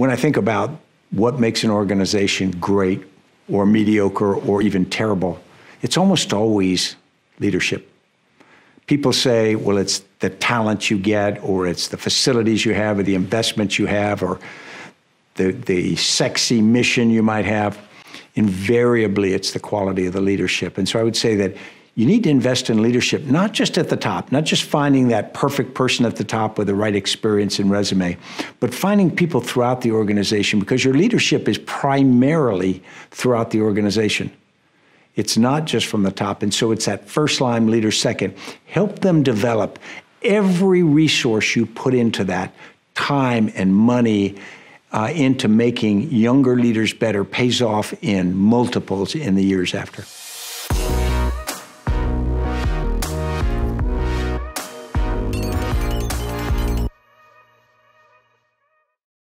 when I think about what makes an organization great or mediocre or even terrible, it's almost always leadership. People say, well, it's the talent you get, or it's the facilities you have, or the investments you have, or the, the sexy mission you might have. Invariably, it's the quality of the leadership. And so I would say that you need to invest in leadership, not just at the top, not just finding that perfect person at the top with the right experience and resume, but finding people throughout the organization because your leadership is primarily throughout the organization. It's not just from the top. And so it's that first line leader second. Help them develop every resource you put into that time and money uh, into making younger leaders better pays off in multiples in the years after.